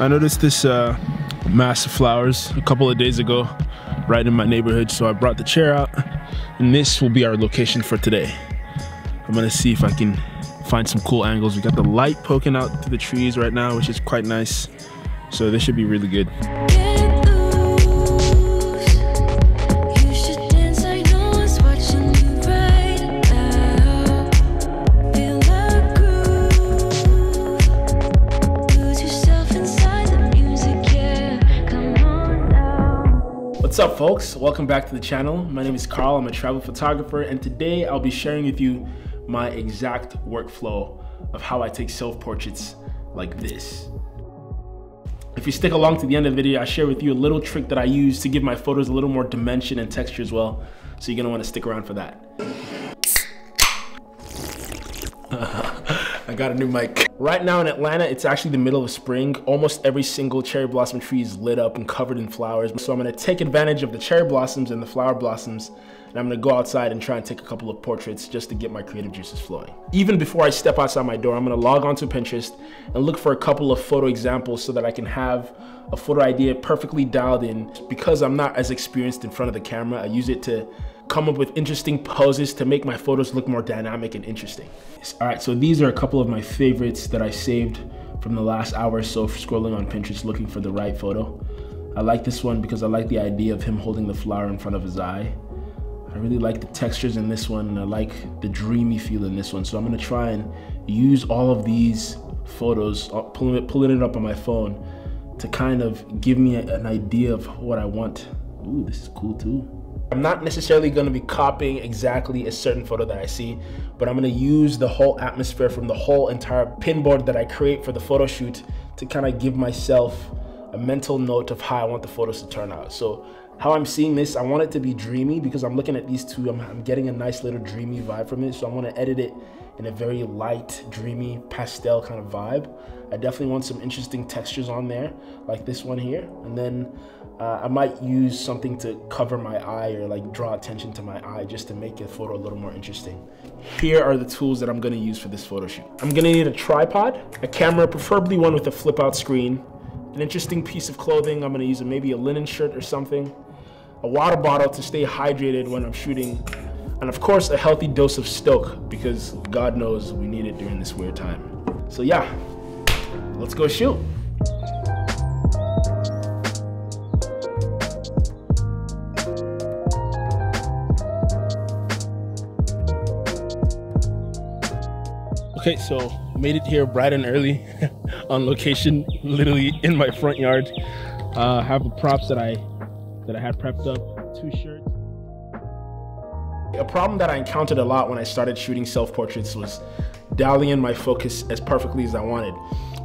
I noticed this uh, mass of flowers a couple of days ago right in my neighborhood, so I brought the chair out, and this will be our location for today. I'm gonna see if I can find some cool angles. We got the light poking out through the trees right now, which is quite nice. So this should be really good. What's up folks? Welcome back to the channel. My name is Karl, I'm a travel photographer and today I'll be sharing with you my exact workflow of how I take self-portraits like this. If you stick along to the end of the video, I share with you a little trick that I use to give my photos a little more dimension and texture as well. So you're gonna wanna stick around for that. Got a new mic. Right now in Atlanta, it's actually the middle of spring. Almost every single cherry blossom tree is lit up and covered in flowers. So I'm gonna take advantage of the cherry blossoms and the flower blossoms and I'm gonna go outside and try and take a couple of portraits just to get my creative juices flowing. Even before I step outside my door, I'm gonna log onto Pinterest and look for a couple of photo examples so that I can have a photo idea perfectly dialed in. Because I'm not as experienced in front of the camera, I use it to come up with interesting poses to make my photos look more dynamic and interesting. All right, so these are a couple of my favorites that I saved from the last hour or so scrolling on Pinterest looking for the right photo. I like this one because I like the idea of him holding the flower in front of his eye. I really like the textures in this one and I like the dreamy feel in this one. So I'm gonna try and use all of these photos, uh, pulling it, pulling it up on my phone to kind of give me a- an idea of what I want. Ooh, this is cool too. I'm not necessarily gonna be copying exactly a certain photo that I see, but I'm gonna use the whole atmosphere from the whole entire pinboard that I create for the photo shoot to kind of give myself a mental note of how I want the photos to turn out. So how I'm seeing this, I want it to be dreamy because I'm looking at these two, I'm, I'm getting a nice little dreamy vibe from it. So I wanna edit it in a very light, dreamy, pastel kind of vibe. I definitely want some interesting textures on there, like this one here. And then uh, I might use something to cover my eye or like draw attention to my eye just to make the photo a little more interesting. Here are the tools that I'm gonna use for this photo shoot. I'm gonna need a tripod, a camera, preferably one with a flip out screen, an interesting piece of clothing. I'm gonna use maybe a linen shirt or something, a water bottle to stay hydrated when I'm shooting, and of course a healthy dose of stoke because God knows we need it during this weird time. So yeah, let's go shoot. Okay, so made it here bright and early on location, literally in my front yard. Uh, have the props that I that I had prepped up, two shirts. A problem that I encountered a lot when I started shooting self-portraits was in my focus as perfectly as I wanted.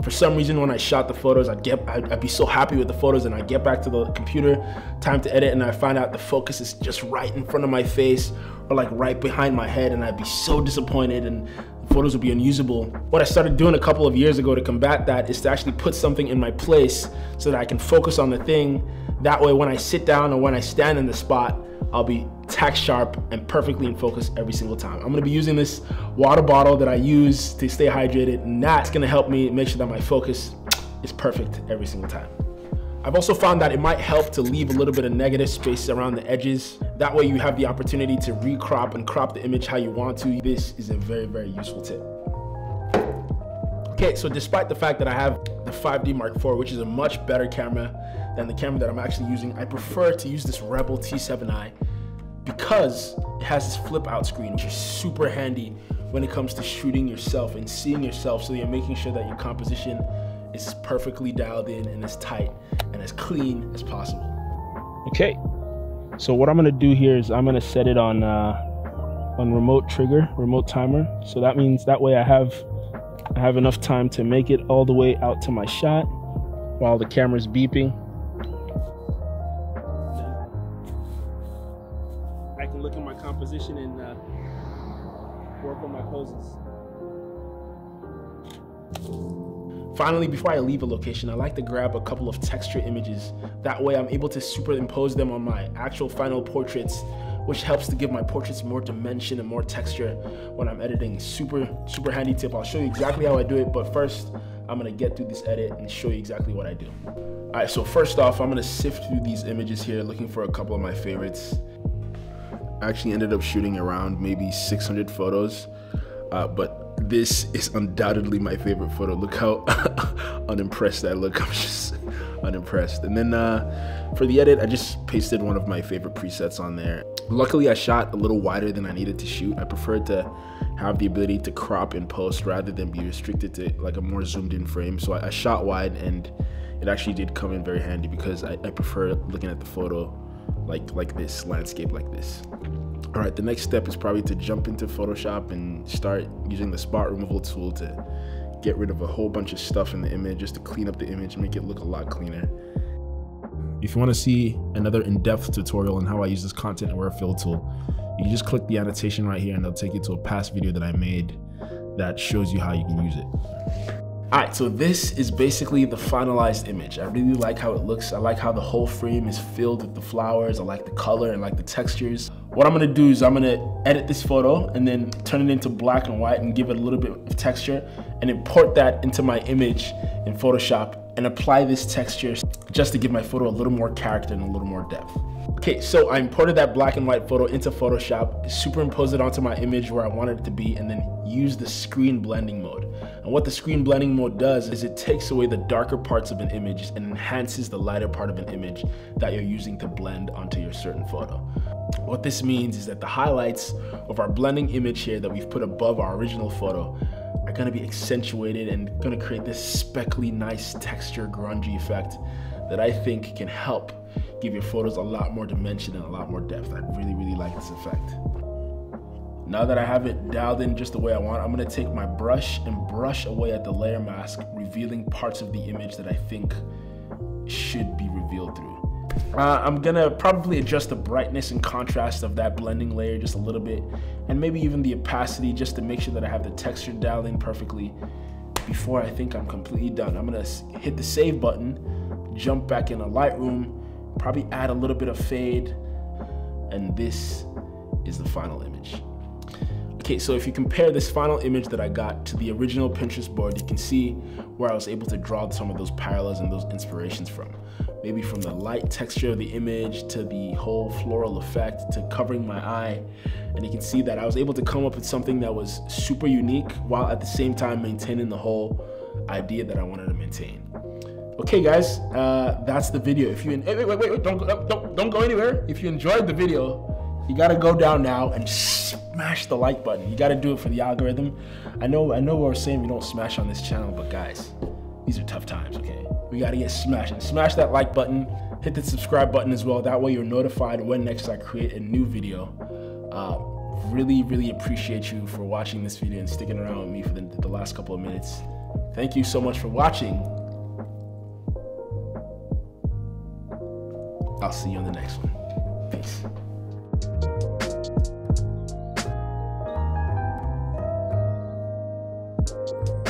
For some reason, when I shot the photos, I'd get I'd, I'd be so happy with the photos, and I get back to the computer, time to edit, and I find out the focus is just right in front of my face or like right behind my head, and I'd be so disappointed, and photos would be unusable. What I started doing a couple of years ago to combat that is to actually put something in my place so that I can focus on the thing. That way, when I sit down or when I stand in the spot, I'll be tack sharp and perfectly in focus every single time. I'm gonna be using this water bottle that I use to stay hydrated, and that's gonna help me make sure that my focus is perfect every single time. I've also found that it might help to leave a little bit of negative space around the edges. That way you have the opportunity to recrop and crop the image how you want to. This is a very, very useful tip. Okay, so despite the fact that I have the 5D Mark IV, which is a much better camera than the camera that I'm actually using, I prefer to use this Rebel T7i because it has this flip out screen, which is super handy when it comes to shooting yourself and seeing yourself so you're making sure that your composition is perfectly dialed in and as tight and as clean as possible. Okay, so what I'm gonna do here is I'm gonna set it on uh, on remote trigger, remote timer. So that means that way I have I have enough time to make it all the way out to my shot while the camera's beeping. I can look at my composition and uh, work on my poses. Finally, before I leave a location, I like to grab a couple of texture images. That way I'm able to superimpose them on my actual final portraits, which helps to give my portraits more dimension and more texture when I'm editing. Super, super handy tip. I'll show you exactly how I do it, but first, I'm gonna get through this edit and show you exactly what I do. All right, so first off, I'm gonna sift through these images here, looking for a couple of my favorites. I actually ended up shooting around maybe 600 photos, uh, but this is undoubtedly my favorite photo. Look how unimpressed I look. I'm just unimpressed. And then uh, for the edit, I just pasted one of my favorite presets on there. Luckily, I shot a little wider than I needed to shoot. I preferred to have the ability to crop in post rather than be restricted to like a more zoomed in frame. So I, I shot wide and it actually did come in very handy because I, I prefer looking at the photo like like this, landscape like this. All right, the next step is probably to jump into Photoshop and start using the spot removal tool to get rid of a whole bunch of stuff in the image just to clean up the image and make it look a lot cleaner. If you want to see another in-depth tutorial on how I use this content aware fill tool, you just click the annotation right here and it'll take you to a past video that I made that shows you how you can use it. All right, so this is basically the finalized image. I really like how it looks. I like how the whole frame is filled with the flowers. I like the color and like the textures. What I'm gonna do is I'm gonna edit this photo and then turn it into black and white and give it a little bit of texture and import that into my image in Photoshop and apply this texture just to give my photo a little more character and a little more depth. Okay, so I imported that black and white photo into Photoshop, superimposed it onto my image where I wanted it to be, and then use the screen blending mode. And what the screen blending mode does is it takes away the darker parts of an image and enhances the lighter part of an image that you're using to blend onto your certain photo. What this means is that the highlights of our blending image here that we've put above our original photo are gonna be accentuated and gonna create this speckly, nice texture, grungy effect that I think can help give your photos a lot more dimension and a lot more depth. I really, really like this effect. Now that I have it dialed in just the way I want, I'm gonna take my brush and brush away at the layer mask, revealing parts of the image that I think should be revealed through. Uh, I'm gonna probably adjust the brightness and contrast of that blending layer just a little bit, and maybe even the opacity just to make sure that I have the texture dialed in perfectly before I think I'm completely done. I'm gonna hit the save button, jump back in a Lightroom, probably add a little bit of fade, and this is the final image. Okay, so if you compare this final image that I got to the original Pinterest board, you can see where I was able to draw some of those parallels and those inspirations from. Maybe from the light texture of the image to the whole floral effect to covering my eye. And you can see that I was able to come up with something that was super unique while at the same time maintaining the whole idea that I wanted to maintain. Okay, guys, uh, that's the video. If you wait, wait, wait, wait, don't, don't, don't go anywhere. If you enjoyed the video, you gotta go down now and smash the like button. You gotta do it for the algorithm. I know, I know we're saying we don't smash on this channel, but guys, these are tough times, okay? We gotta get smashing. Smash that like button, hit the subscribe button as well. That way you're notified when next I create a new video. Uh, really, really appreciate you for watching this video and sticking around with me for the, the last couple of minutes. Thank you so much for watching. I'll see you on the next one. Peace. you